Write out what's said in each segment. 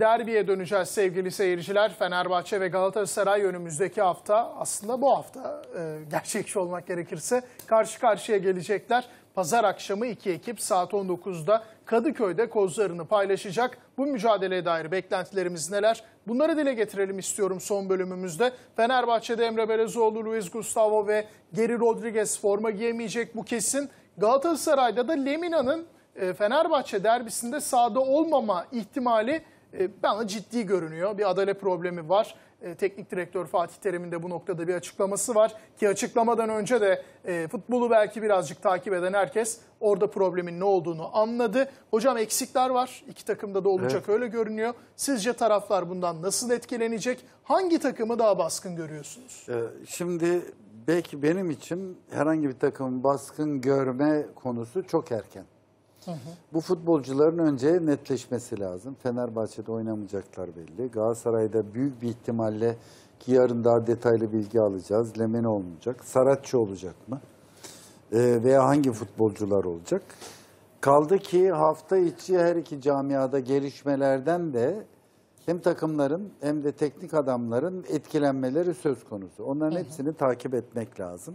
Derbiye döneceğiz sevgili seyirciler. Fenerbahçe ve Galatasaray önümüzdeki hafta aslında bu hafta e, gerçekçi olmak gerekirse karşı karşıya gelecekler. Pazar akşamı iki ekip saat 19'da Kadıköy'de kozlarını paylaşacak. Bu mücadeleye dair beklentilerimiz neler? Bunları dile getirelim istiyorum son bölümümüzde. Fenerbahçe'de Emre Belezoğlu, Luis Gustavo ve Geri Rodriguez forma giyemeyecek bu kesin. Galatasaray'da da Lemina'nın e, Fenerbahçe derbisinde sahada olmama ihtimali bana ciddi görünüyor. Bir adale problemi var. E, Teknik direktör Fatih Terim'in de bu noktada bir açıklaması var. Ki açıklamadan önce de e, futbolu belki birazcık takip eden herkes orada problemin ne olduğunu anladı. Hocam eksikler var. İki takımda da olacak öyle görünüyor. Sizce taraflar bundan nasıl etkilenecek? Hangi takımı daha baskın görüyorsunuz? Şimdi belki benim için herhangi bir takımın baskın görme konusu çok erken. Bu futbolcuların önce netleşmesi lazım. Fenerbahçe'de oynamayacaklar belli. Galatasaray'da büyük bir ihtimalle ki yarın daha detaylı bilgi alacağız. Lemeni olmayacak. Saratçı olacak mı? Ee, veya hangi futbolcular olacak? Kaldı ki hafta içi her iki camiada gelişmelerden de hem takımların hem de teknik adamların etkilenmeleri söz konusu. Onların hepsini takip etmek lazım.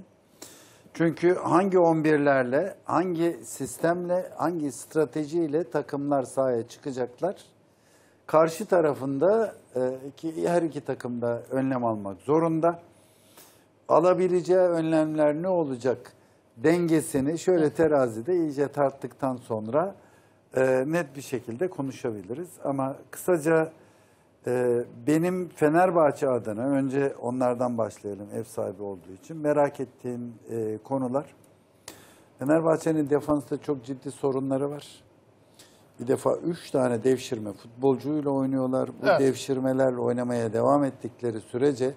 Çünkü hangi 11'lerle, hangi sistemle, hangi stratejiyle takımlar sahaya çıkacaklar? Karşı tarafında e, ki her iki takımda önlem almak zorunda. Alabileceği önlemler ne olacak? Dengesini şöyle terazide iyice tarttıktan sonra e, net bir şekilde konuşabiliriz. Ama kısaca ee, benim Fenerbahçe adına önce onlardan başlayalım ev sahibi olduğu için merak ettiğim e, konular. Fenerbahçe'nin defansta çok ciddi sorunları var. Bir defa üç tane devşirme futbolcuyla oynuyorlar. Bu Evet. devşirmelerle oynamaya devam ettikleri sürece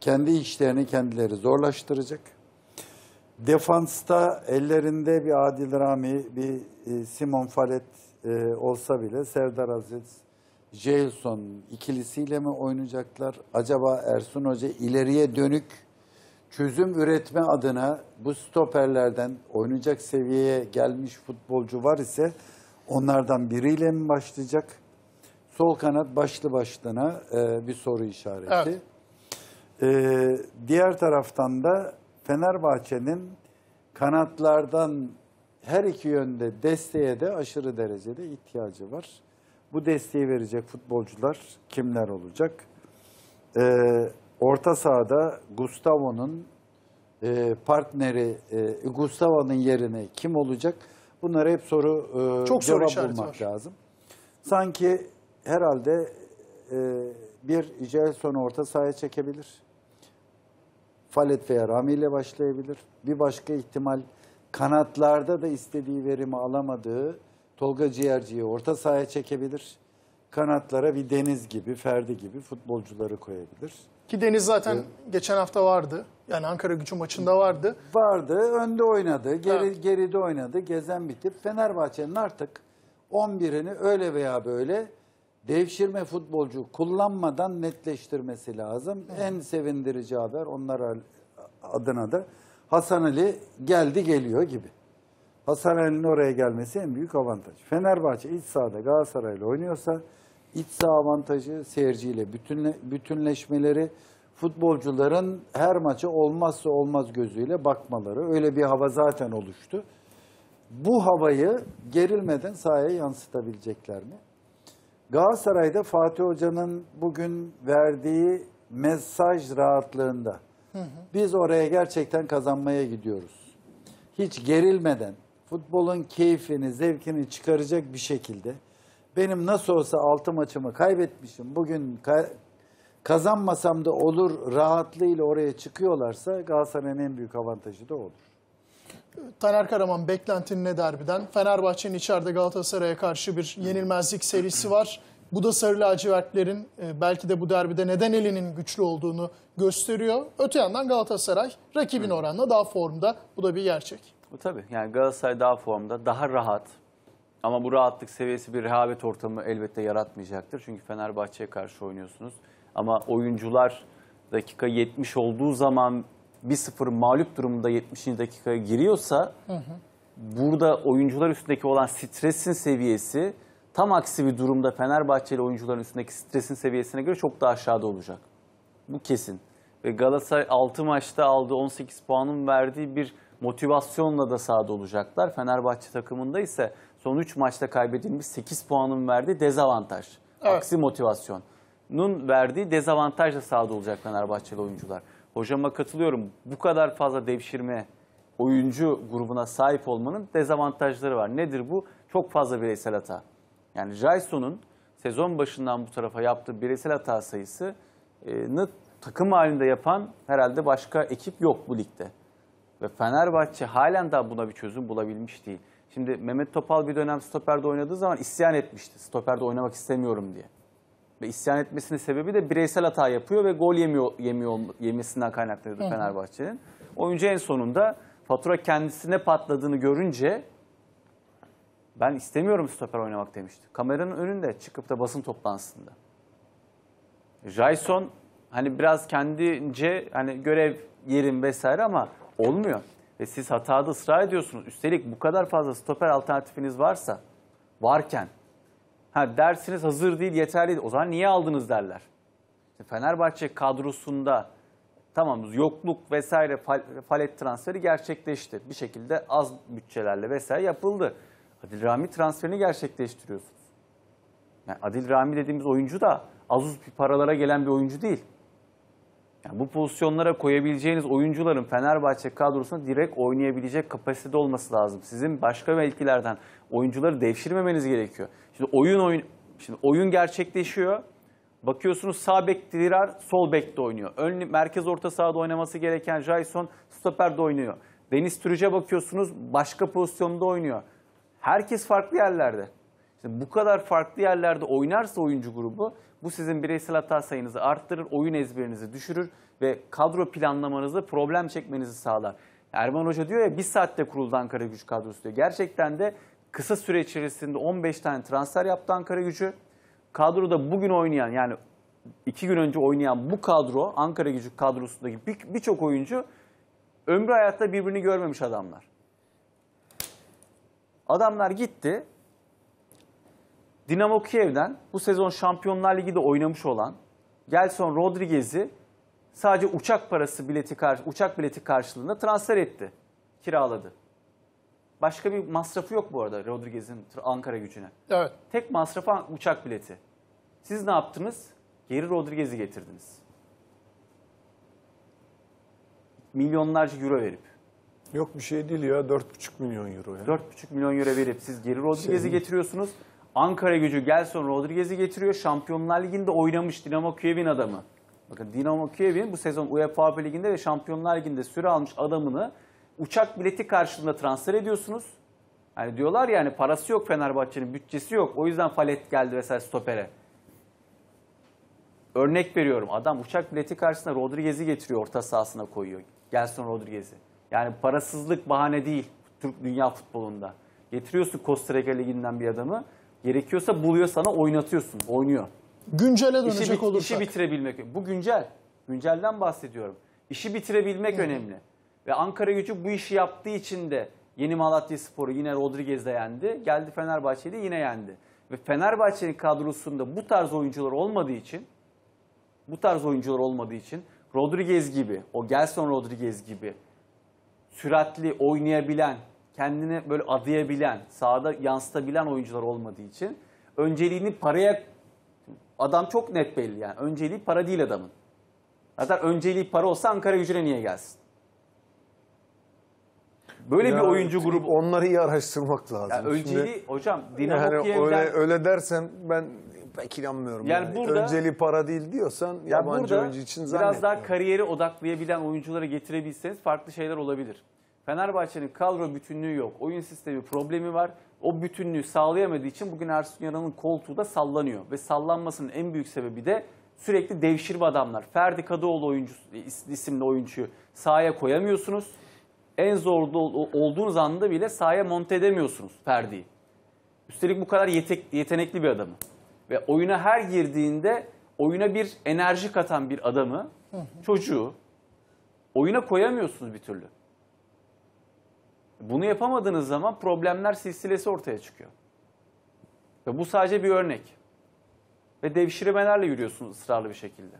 kendi işlerini kendileri zorlaştıracak. Defansta ellerinde bir Adil Rami, bir e, Simon Falet e, olsa bile Serdar Aziz, Jailson ikilisiyle mi oynayacaklar? Acaba Ersun Hoca ileriye dönük çözüm üretme adına bu stoperlerden oynayacak seviyeye gelmiş futbolcu var ise onlardan biriyle mi başlayacak? Sol kanat başlı başlığına e, bir soru işareti. Evet. Ee, diğer taraftan da Fenerbahçe'nin kanatlardan her iki yönde desteğe de aşırı derecede ihtiyacı var. Bu desteği verecek futbolcular kimler olacak? Ee, orta sahada Gustavo'nun e, partneri e, Gustavo'nun yerine kim olacak? Bunlara hep soru e, Çok soru cevap işareti bulmak var. lazım. Sanki herhalde e, bir Jelson'u orta sahaya çekebilir. Falet veya Rami ile başlayabilir. Bir başka ihtimal kanatlarda da istediği verimi alamadığı Tolga Ciğerci'yi orta sahaya çekebilir. Kanatlara bir Deniz gibi, Ferdi gibi futbolcuları koyabilir. Ki Deniz zaten geçen hafta vardı. Yani Ankara gücü maçında vardı. Vardı, önde oynadı, geri, Evet. geride oynadı, gezen bitip Fenerbahçe'nin artık 11'ini öyle veya böyle devşirme futbolcu kullanmadan netleştirmesi lazım. En sevindirici haber onlar adına da Hasan Ali geldi geliyor gibi. Hasan Ali'nin oraya gelmesi en büyük avantaj. Fenerbahçe iç sahada Galatasaray'la oynuyorsa iç saha avantajı seyirciyle bütünle, bütünleşmeleri futbolcuların her maça olmazsa olmaz gözüyle bakmaları. Öyle bir hava zaten oluştu. Bu havayı gerilmeden sahaya yansıtabilecekler mi? Galatasaray'da Fatih Hoca'nın bugün verdiği mesaj rahatlığında. Biz oraya gerçekten kazanmaya gidiyoruz. Hiç gerilmeden, futbolun keyfini, zevkini çıkaracak bir şekilde benim nasıl olsa altı maçımı kaybetmişim. Bugün ka- kazanmasam da olur rahatlığıyla oraya çıkıyorlarsa Galatasaray'ın en büyük avantajı da olur. Taner Karaman beklentin ne derbiden? Fenerbahçe'nin içeride Galatasaray'a karşı bir yenilmezlik serisi var. Bu da Sarı Lacivertlerin e, belki de bu derbide neden elinin güçlü olduğunu gösteriyor. Öte yandan Galatasaray rakibin oranla daha formda. Bu da bir gerçek. Bu tabii. Yani Galatasaray daha formda, daha rahat. Ama bu rahatlık seviyesi bir rehavet ortamı elbette yaratmayacaktır. Çünkü Fenerbahçe'ye karşı oynuyorsunuz. Ama oyuncular dakika 70 olduğu zaman 1-0 mağlup durumda 70. dakikaya giriyorsa burada oyuncular üstündeki olan stresin seviyesi Tam aksi bir durumda Fenerbahçeli oyuncuların üstündeki stresin seviyesine göre çok daha aşağıda olacak. Bu kesin. Ve Galatasaray 6 maçta aldığı 18 puanın verdiği bir motivasyonla da sahada olacaklar. Fenerbahçe takımında ise son 3 maçta kaybedilmiş 8 puanın verdiği dezavantaj. Evet. Aksi motivasyonun verdiği dezavantajla sahada olacak Fenerbahçeli oyuncular. Hocama katılıyorum. Bu kadar fazla devşirme oyuncu grubuna sahip olmanın dezavantajları var. Nedir bu? Çok fazla bireysel hata. Yani Jayson'un sezon başından bu tarafa yaptığı bireysel hata sayısını takım halinde yapan herhalde başka ekip yok bu ligde. Ve Fenerbahçe halen daha buna bir çözüm bulabilmiş değil. Şimdi Mehmet Topal bir dönem stoperde oynadığı zaman isyan etmişti. Stoperde oynamak istemiyorum diye. Ve isyan etmesinin sebebi de bireysel hata yapıyor ve gol yemiyor, yemiyor yemesinden kaynaklanıyordu Fenerbahçe'nin. Oyuncu en sonunda fatura kendisine patladığını görünce ben istemiyorum stoper oynamak demişti. Kameranın önünde çıkıp da basın toplantısında. Jason hani biraz kendince hani görev yerim vesaire ama olmuyor. Ve siz hatada ısrar ediyorsunuz. Üstelik bu kadar fazla stoper alternatifiniz varsa, varken ha dersiniz hazır değil, yeterli değil. O zaman niye aldınız derler. Fenerbahçe kadrosunda tamam yokluk vesaire fal- falet transferi gerçekleşti. Bir şekilde az bütçelerle vesaire yapıldı. Adil Rami transferini gerçekleştiriyorsunuz. Yani Adil Rami dediğimiz oyuncu da az uz paralara gelen bir oyuncu değil. Yani bu pozisyonlara koyabileceğiniz oyuncuların Fenerbahçe kadrosunda direkt oynayabilecek kapasitede olması lazım. Sizin başka mevkilerden oyuncuları devşirmemeniz gerekiyor. Şimdi oyun oyun şimdi oyun gerçekleşiyor. Bakıyorsunuz sağ bek Dirar, sol bekte oynuyor. Ön merkez orta sahada oynaması gereken Jason stoperde oynuyor. Deniz Türüc'e bakıyorsunuz başka pozisyonda oynuyor. Herkes farklı yerlerde. İşte bu kadar farklı yerlerde oynarsa oyuncu grubu bu sizin bireysel hata sayınızı arttırır, oyun ezberinizi düşürür ve kadro planlamanızda problem çekmenizi sağlar. Erman Hoca diyor ya bir saatte kuruldu Ankara gücü kadrosu diyor. Gerçekten de kısa süre içerisinde 15 tane transfer yaptı Ankara gücü. Kadroda bugün oynayan yani iki gün önce oynayan bu kadro Ankara gücü kadrosundaki bir- birçok oyuncu ömrü hayatta birbirini görmemiş adamlar. Adamlar gitti. Dinamo Kiev'den bu sezon Şampiyonlar Ligi'de oynamış olan Gelson Rodriguez'i sadece uçak parası bileti uçak bileti karşılığında transfer etti. Kiraladı. Başka bir masrafı yok bu arada Rodriguez'in Ankara gücüne. Evet. Tek masrafı uçak bileti. Siz ne yaptınız? Geri Rodriguez'i getirdiniz. Milyonlarca euro verip. Yok bir şey değil ya 4,5 milyon euro ya. 4,5 milyon euro verip siz geri Rodriguez'i getiriyorsunuz. Ankara gücü Gelson Rodriguez'i getiriyor. Şampiyonlar Ligi'nde oynamış Dinamo Kiev'in adamı. Bakın Dinamo Kiev'in bu sezon UEFA Avrupa Ligi'nde ve Şampiyonlar Ligi'nde süre almış adamını uçak bileti karşılığında transfer ediyorsunuz. Hani diyorlar ya hani parası yok Fenerbahçe'nin, bütçesi yok. O yüzden Falet geldi mesela stopere. Örnek veriyorum. Adam uçak bileti karşısında Rodriguez'i getiriyor orta sahasına koyuyor. Gelson Rodriguez'i. Yani parasızlık bahane değil Türk dünya futbolunda. Getiriyorsun Costa Rica liginden bir adamı. Gerekiyorsa buluyor sana oynatıyorsun. Oynuyor. Güncele İşi, dönecek bit- olursak. işi bitirebilmek. Bu güncel. Güncelden bahsediyorum. İşi bitirebilmek önemli. Ve Ankara gücü bu işi yaptığı için de Yeni Malatya Sporu yine Rodriguez'de yendi. Geldi Fenerbahçe'yi de yine yendi. Ve Fenerbahçe'nin kadrosunda bu tarz oyuncular olmadığı için bu tarz oyuncular olmadığı için Rodriguez gibi, o Gelson Rodriguez gibi süratli oynayabilen, kendini böyle adayabilen, sahada yansıtabilen oyuncular olmadığı için önceliğini paraya adam çok net belli yani. Önceliği para değil adamın. Zaten önceliği para olsa Ankara gücüne niye gelsin? Böyle Ya, bir oyuncu grubu. Onları iyi araştırmak lazım. Yani önceliği Şimdi, hocam Dinamo yani Kiev'den öyle, öyle dersen ben pek inanmıyorum. Yani Yani, burada- önceliği para değil diyorsan Ya yabancı burada oyuncu için biraz zannetmiyorum. daha kariyeri odaklayabilen oyuncuları getirebilseniz farklı şeyler olabilir. Fenerbahçe'nin kadro bütünlüğü yok. Oyun sistemi problemi var. O bütünlüğü sağlayamadığı için bugün Ersun Yanal'ın koltuğu da sallanıyor. Ve sallanmasının en büyük sebebi de sürekli devşirme adamlar. Ferdi Kadıoğlu oyuncusu, is- isimli oyuncuyu sahaya koyamıyorsunuz. En zorlu ol- olduğunuz anda bile sahaya monte edemiyorsunuz Ferdi'yi. Üstelik bu kadar yetek, yetenekli bir adamı. Ve oyuna her girdiğinde oyuna bir enerji katan bir adamı, çocuğu oyuna koyamıyorsunuz bir türlü. Bunu yapamadığınız zaman problemler silsilesi ortaya çıkıyor. Ve bu sadece bir örnek. Ve devşirmelerle yürüyorsunuz ısrarlı bir şekilde.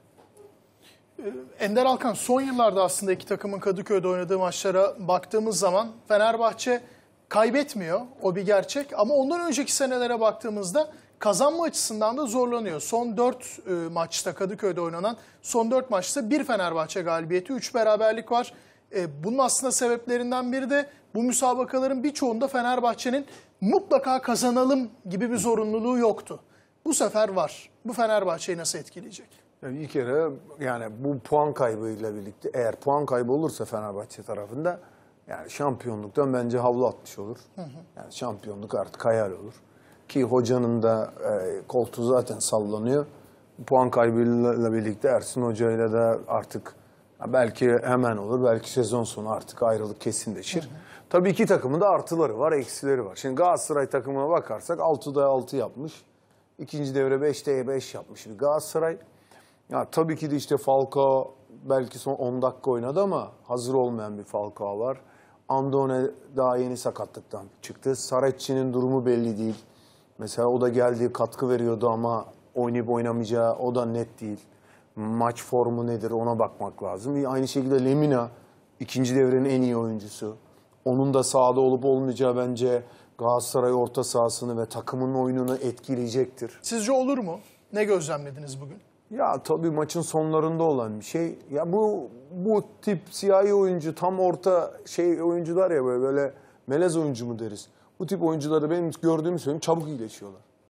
Ender Alkan son yıllarda aslında iki takımın Kadıköy'de oynadığı maçlara baktığımız zaman Fenerbahçe kaybetmiyor. O bir gerçek ama ondan önceki senelere baktığımızda kazanma açısından da zorlanıyor. Son 4 maçta Kadıköy'de oynanan son 4 maçta bir Fenerbahçe galibiyeti, 3 beraberlik var. E, bunun aslında sebeplerinden biri de bu müsabakaların birçoğunda Fenerbahçe'nin mutlaka kazanalım gibi bir zorunluluğu yoktu. Bu sefer var. Bu Fenerbahçe'yi nasıl etkileyecek? Yani bir kere yani bu puan kaybıyla birlikte eğer puan kaybı olursa Fenerbahçe tarafında yani şampiyonluktan bence havlu atmış olur. Yani şampiyonluk artık hayal olur. Ki hocanın da e, koltuğu zaten sallanıyor. Puan kaybıyla birlikte Ersin Hoca ile de artık belki hemen olur, belki sezon sonu artık ayrılık kesinleşir. Tabii iki takımın da artıları var, eksileri var. Şimdi Galatasaray takımına bakarsak 6'da 6 yapmış. İkinci devre 5'te 5 yapmış bir Galatasaray. Ya tabii ki de işte Falcao belki son 10 dakika oynadı ama hazır olmayan bir Falcao var. Andone daha yeni sakatlıktan çıktı. Sarecci'nin durumu belli değil. Mesela o da geldi katkı veriyordu ama oynayıp oynamayacağı o da net değil. Maç formu nedir ona bakmak lazım. Aynı şekilde Lemina ikinci devrenin en iyi oyuncusu. Onun da sahada olup olmayacağı bence Galatasaray orta sahasını ve takımın oyununu etkileyecektir. Sizce olur mu? Ne gözlemlediniz bugün? Ya tabii maçın sonlarında olan bir şey. Ya bu bu tip siyahi oyuncu tam orta şey oyuncular ya böyle, böyle melez oyuncu mu deriz. Bu tip oyuncuları benim gördüğüm söyleyeyim çabuk iyileşiyorlar.